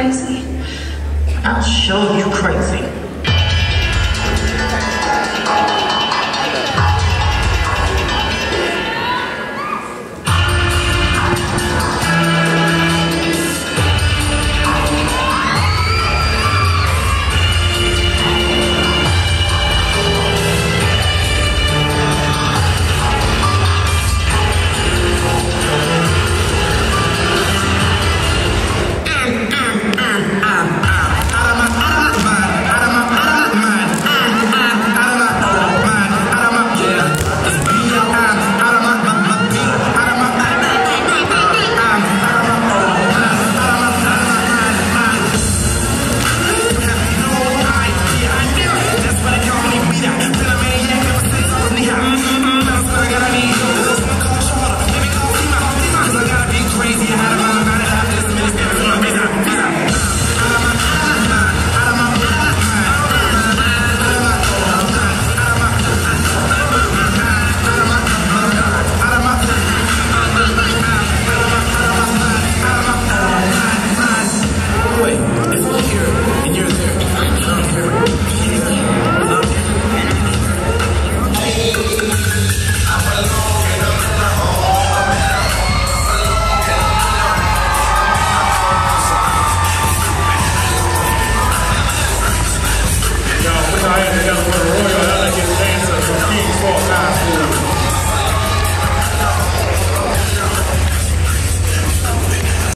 crazy? I'll show you crazy.